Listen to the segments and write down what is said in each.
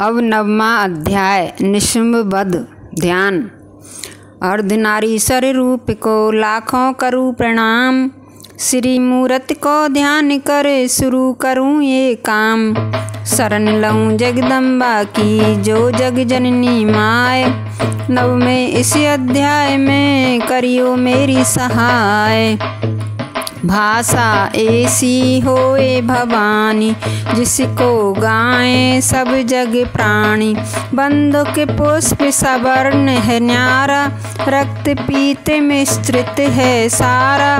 अब नवमा अध्याय निशुम्भवध ध्यान। अर्धनारीश्वर रूप को लाखों करूँ प्रणाम। श्री मूर्त को ध्यान कर, शुरू करूँ ये काम। शरण लऊँ जगदम्बा की, जो जग जननी माय। नव में इस अध्याय में करियो मेरी सहाय। भाषा ऐसी होए भवानी, जिसको गाएँ सब जग प्राणी। बंधु के पुष्प, सवर्ण है न्यारा, रक्त पीत में स्त्रित है सारा।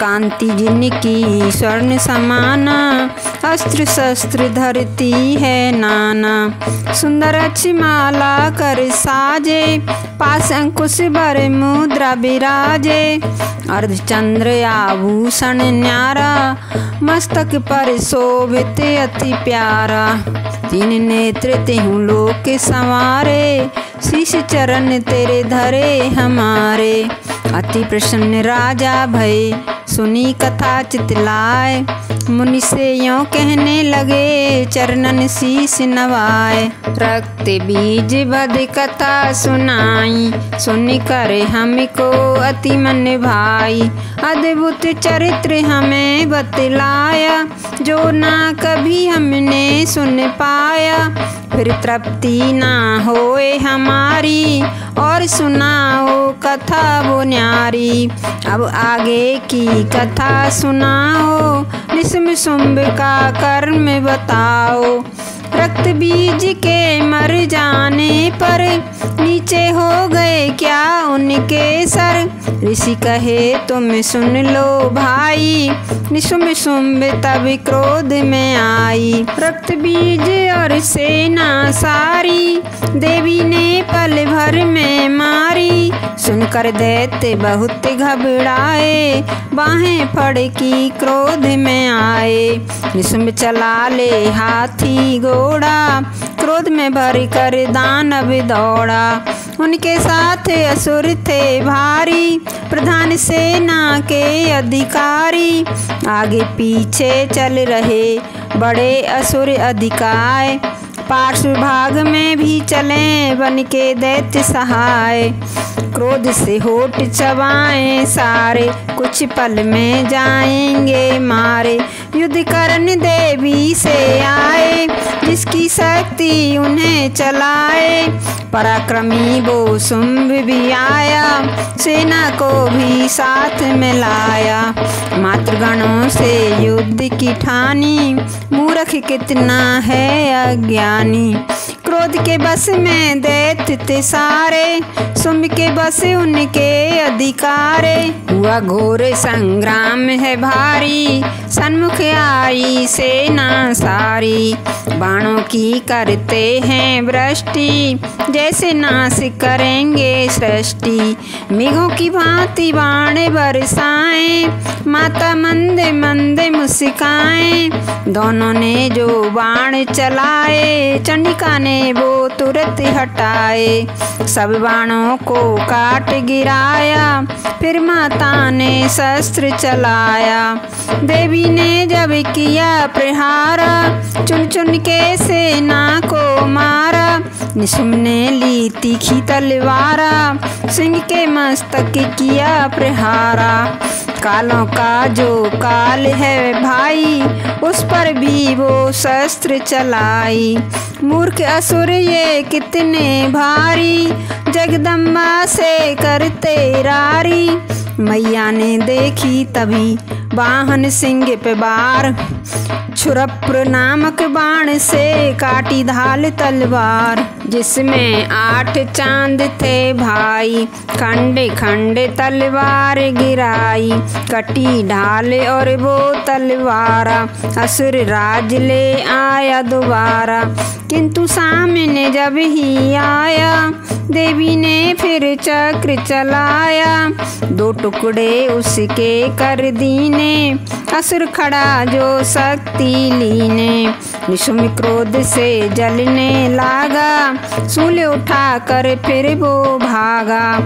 कांति जिनकी स्वर्ण समाना अस्त्र शस्त्र धरती है नाना। सुंदर अच्छी माला कर साजे, पास अंकुश भर मुद्रा विराजे अर्धचंद्र आभूषण न्यारा, मस्तक पर शोभित अति प्यारा। तीन नेत्र तेहू लोक संवारे, शीश चरण तेरे धरे हमारे। अति प्रसन्न राजा भय, सुनी कथा चितलाए। मुनि से यों कहने लगे, चरणन शीश नवाए। रक्त बीज बद कथा सुनाई, सुन कर हमको अति मन भाई। अद्भुत चरित्र हमें बतलाया, जो ना कभी हमने सुन पाया। फिर तृप्ति ना होए हमारी, और सुनाओ कथा वो न्यारी। अब आगे की कथा सुनाओ निस्म शुंभ का कर्म बताओ। रक्त बीज के मर जाने पर नीचे हो गए क्या उनके सर? ऋषि कहे, तुम सुन लो भाई, निशुम तब क्रोध में आई। रक्त बीज और सेना सारी, देवी ने पल भर में मारी। सुनकर दैत्य बहुत घबराए, बाहें फड़की क्रोध में आए निशुंभ चला ले हाथी घोड़ा, क्रोध में भर कर दानव दौड़ा। उनके साथ असुर थे भारी, प्रधान सेना के अधिकारी। आगे पीछे चल रहे बड़े असुर अधिकाय। पार्श्व भाग में भी चले बन के दैत्य सहाय। क्रोध से होठ चबाएँ, सारे कुछ पल में जाएँगे मारे। युद्ध करने देवी से आए, जिसकी शक्ति उन्हें चलाए। पराक्रमी वो शुंभ भी आया, सेना को भी साथ में लाया। मातृगणों से युद्ध की ठानी, मूर्ख कितना है अज्ञानी। क्रोध के बस में दैत्य सारे, सुम के बस उनके अधिकारे। हुआ घोर संग्राम है भारी, सन्मुख आई सेना सारी। बाणों की करते हैं वृष्टि, जैसे नाश करेंगे सृष्टि। मेघों की भांति बाण बरसाएँ, माता मंद मंद मुस्काएँ। दोनों ने जो बाण चलाए, चंडिका ने वो तुरंत हटाए। सब बाणों को काट गिराया, फिर माता ने शस्त्र चलाया। देवी ने जब किया प्रहारा चुन चुन के सेना को मारा। निशुम ने ली तीखी तलवारा, सिंह के मस्तक किया प्रहारा। कालों का जो काल है भाई, उस पर भी वो शस्त्र चलाई। मूर्ख असुर ये कितने भारी, जगदम्बा से करते रारी। मैया ने देखी तभी वाहन सिंह पे बार छुरप्र नामक बाण से काटी धाल तलवार, जिसमें आठ चाँद थे भाई। खंड खंड तलवार गिराई, कटी ढाल और वो तलवारा। असुर राज ले आया दोबारा, किंतु सामने जब ही आया, देवी ने फिर चक्र चलाया। दो टुकड़े उसके कर दीने, असुर खड़ा जो शक्ति लीने, विषम क्रोध से जलने लागा। सूल उठा कर फिर वो भागा।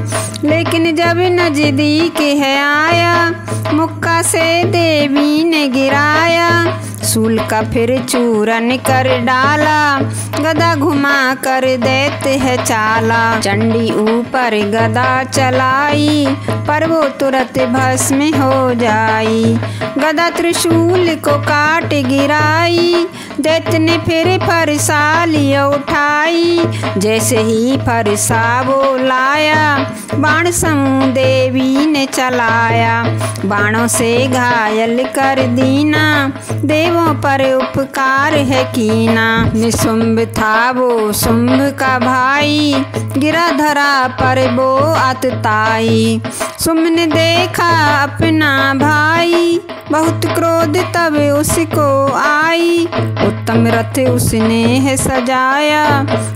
लेकिन जब नज़दीक है आया, मुक्का से देवी ने गिराया। सूल का फिर चूरन कर डाला, गदा घुमा कर देते है चाला। चंडी ऊपर गदा चलाई, पर वो तुरंत भस्म हो जाई। गदा त्रिशूल को काट गिराई दैत ने फिर फरसा लिया उठाई। जैसे ही फरसा वो लाया, बाण समूह देवी ने चलाया। बाणों से घायल कर दीना, देवों पर उपकार है कीना। निशुंभ था वो शुंभ का भाई, गिरा धरा पर वो अतताई। शुंभ ने देखा अपना भाई, बहुत क्रोध तब उसको आई। उत्तम रथ उसने है सजाया।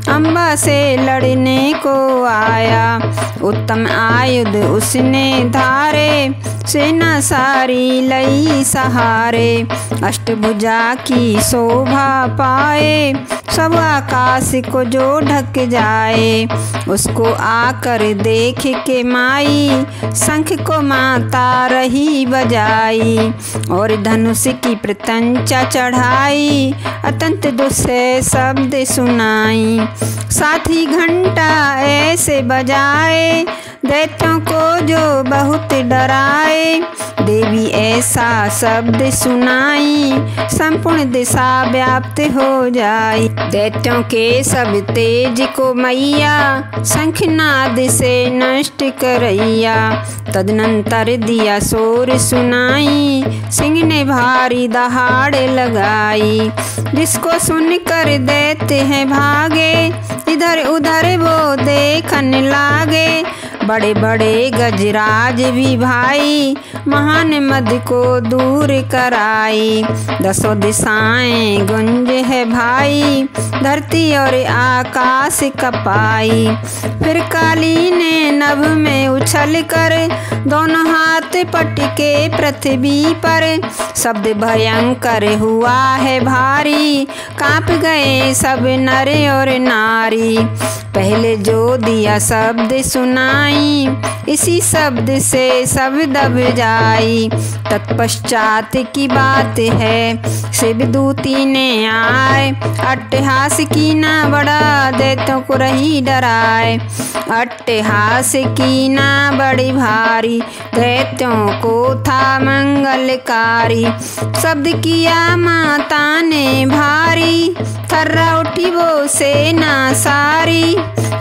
अम्बा से लड़ने को आया। उत्तम आयुध उसने धारे। सेना सारी लई सहारे। अष्टभुजा की शोभा पाए। सब आकाश को जो ढक जाए। उसको आकर देख के माई। शंख को माता रही बजाई। और धनुष की प्रतंचा चढ़ाई। अतंत दुस्से शब्द सुनाई। साथी घंटा ऐसे बजाए दैत्यों को जो बहुत डराए। देवी ऐसा शब्द सुनाई, संपूर्ण दिशा व्याप्त हो जाई दैत्यों के सब तेज को मैया, शंखनाद से नष्ट करैया। तदनंतर दिया शोर सुनाई, सिंह ने भारी दहाड़ लगाई। जिसको सुन कर देते हैं भागे इधर उधर वो देखन लागे। बड़े बड़े गजराज भी भाई, महान मद को दूर कराई। दसों दिशाएँ गुंज है भाई, धरती और आकाश कपाई। फिर काली ने नभ में उछल कर दोनों हाथ पटके पृथ्वी पर। शब्द भयंकर हुआ है भारी, काँप गए सब नर और नारी। पहले जो दिया शब्द सुनाई इसी शब्द से सब दब जाई। तत्पश्चात की बात है शिवदूती ने आए। अट्टहास की ना बड़ा देतों को रही डराए। अट्टहास की ना बड़ी भारी दैत्यों को था मंगलकारी। शब्द किया माता ने भारी, थर्रा उठी वो सेना सारी।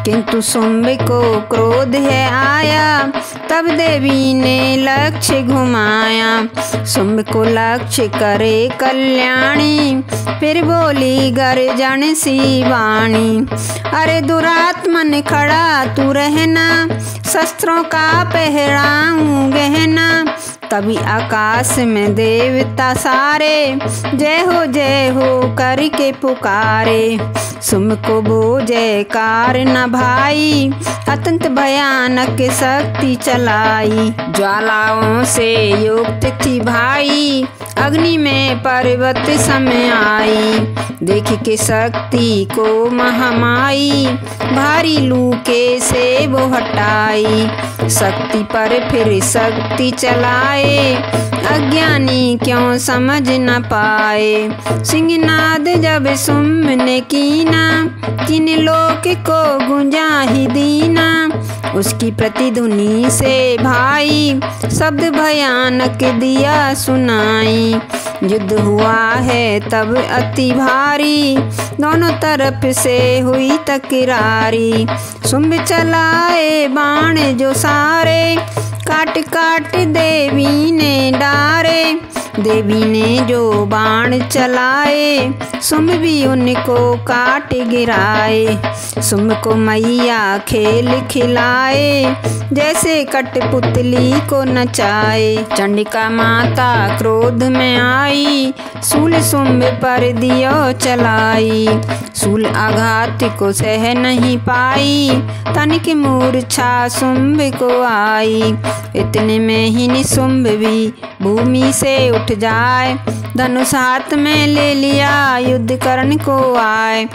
किंतु शुंभ को क्रोध है आया। तब देवी ने लक्ष्य घुमाया। शुंभ को लक्ष्य करे कल्याणी। फिर बोली गर्जन सी वाणी। अरे दुरात्मन खड़ा तू रहना। शस्त्रों का पहराऊं गहना। तभी आकाश में देवता सारे जय हो जय हो करके पुकारे। सुम को बो जयकार न भाई, अत्यंत भयानक शक्ति चलाई। ज्वालाओं से युक्त थी भाई, अग्नि में पर्वत समय आई। देख के शक्ति को महामाई, भारी लू के से वो हटाई। शक्ति पर फिर शक्ति चलाए अज्ञानी क्यों समझ न पाए? सिंहनाद जब सुमने कीना किन लोक को गुंजा ही दीना, उसकी प्रतिध्वनि से भाई, शब्द भयानक दिया सुनाई। युद्ध हुआ है तब अति भारी, दोनों तरफ़ से हुई तकरारी। सुम्ब चलाए बाण जो सारे काट काट देवी ने डारे। देवी ने जो बाण चलाए, सुम भी उनको काट गिराए। सुम को मैया खेल खिलाए, जैसे कठपुतली को नचाए। चंडिका माता क्रोध में आई, सूल सुम्ब पर दियो चलाई। सूल आघात को सह नहीं पाई, तनिक मूर्छा सुम्ब को आई। इतने में ही निशुम्भ भी भूमि से उठ जाए। धनुष हाथ में ले लिया युद्ध करण को आए।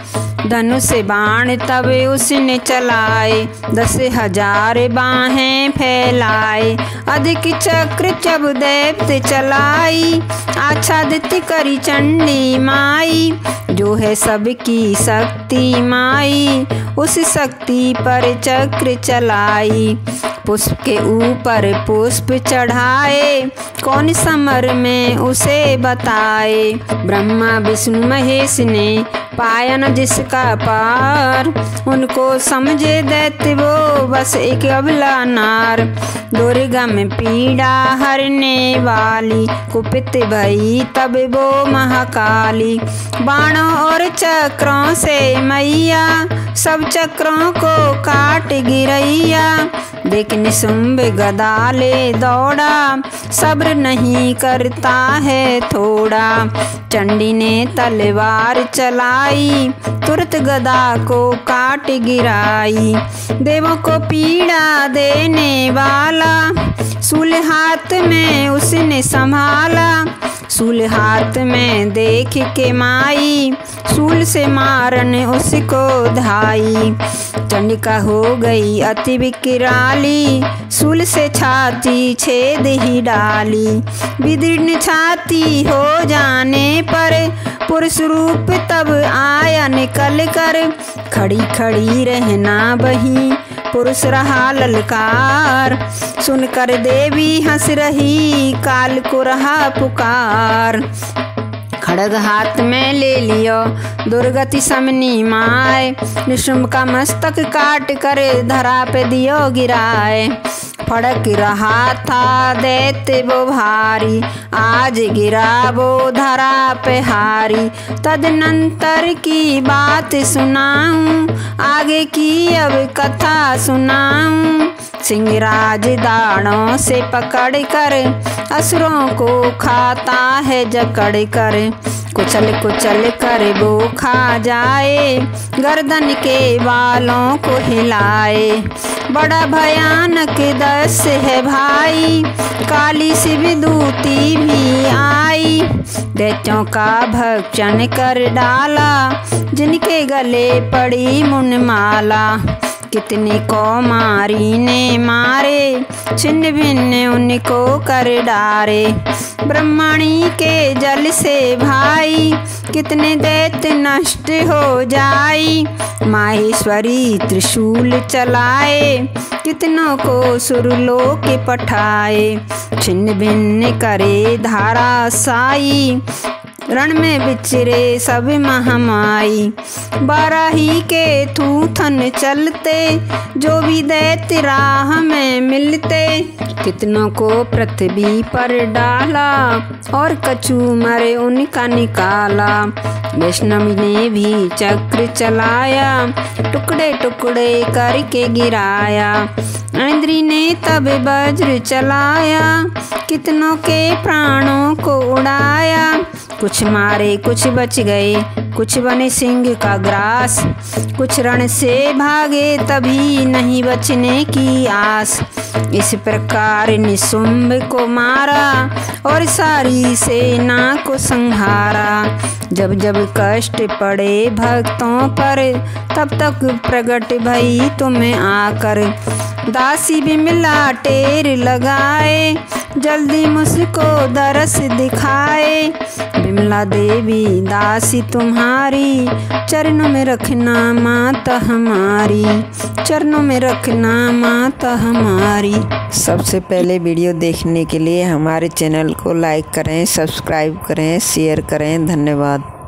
धनुष बाण तब उसने चलाए। दस हज़ार बाहें फैलाए। अधिक चक्र जब दैप्त चलाई। आच्छादित करी चंडी माई। जो है सबकी शक्ति माई। उस शक्ति पर चक्र चलाई। पुष्प के ऊपर पुष्प चढ़ाए। कौन समर में उसे बताए? ब्रह्मा, विष्णु, महेश ने पाया न जिसका पार, उनको समझे दैत्य वो बस एक अबला नार। दुर्गा में पीड़ा हरने वाली, कुपित भई तब वो महाकाली। बाणों और चक्रों से मैया, सब चक्रों को काट गिरैया। देख निशुंभ गदा ले दौड़ा, सब्र नहीं करता है थोड़ा। चंडी ने तलवार चलाई, तुरंत गदा को काट गिराई। देवों को पीड़ा देने वाला, सूल हाथ में उसने संभाला। सूल हाथ में देख के माई, सूल से मारन उसको धाई। चंडिका हो गई अति विकराली, सूल से छाती छेद ही डाली। विदीर्ण छाती हो जाने पर पुरुष रूप तब आया निकल कर। खड़ी खड़ी रहना बही पुरुष रहा ललकार। सुनकर देवी हंस रही, काल को रहा पुकार। खड़ग हाथ में ले लियो, दुर्गति समनी माए। निशुम का मस्तक काट कर धरा पे दियो गिराए। फड़क रहा था देते वो भारी, आज गिरा वो धरा पे हारी। तदनंतर की बात सुनाऊं, आगे की अब कथा सुनाऊं। सिंहराज दाड़ों से पकड़ कर असुरों को खाता है जकड़ कर। कुचल कुचल कर वो खा जाए, गर्दन के बालों को हिलाए। बड़ा भयानक दस है भाई, काली शिव दूती भी आई। दैत्यों का भक्षण कर डाला, जिनके गले पड़ी मुनमाला। कितने को मारी ने मारे, छिन्न भिन्न उनको कर डारे। ब्रह्मणी के जल से भाई, कितने दैत्य नष्ट हो जाई। माहेश्वरी त्रिशूल चलाए, कितनों को सुरलोक पठाए। छिन्न भिन्न करे धारा साई रण में बिचरे सब महामाई। बाराही के थूथन चलते, जो भी दैत्य राह में मिलते। कितनों को पृथ्वी पर डाला और कछु मरे उनका निकाला। वैष्णव ने भी चक्र चलाया, टुकड़े टुकड़े करके गिराया। इंद्री ने तब वज्र चलाया, कितनों के प्राणों को उड़ाया। कुछ मारे, कुछ बच गए। कुछ बने सिंह का ग्रास। कुछ रण से भागे, तभी नहीं बचने की आस। इस प्रकार निशुंभ को मारा और सारी सेना को संहारा। जब जब कष्ट पड़े भक्तों पर, तब तक प्रकट भई तुम्हें आकर। दासी भी मिला टेर लगाए जल्दी मुझको दरस दिखाए। बिमला देवी, दासी तुम्हारी, चरणों में रखना मात हमारी। चरणों में रखना मात हमारी। सबसे पहले वीडियो देखने के लिए हमारे चैनल को लाइक करें, सब्सक्राइब करें, शेयर करें। धन्यवाद।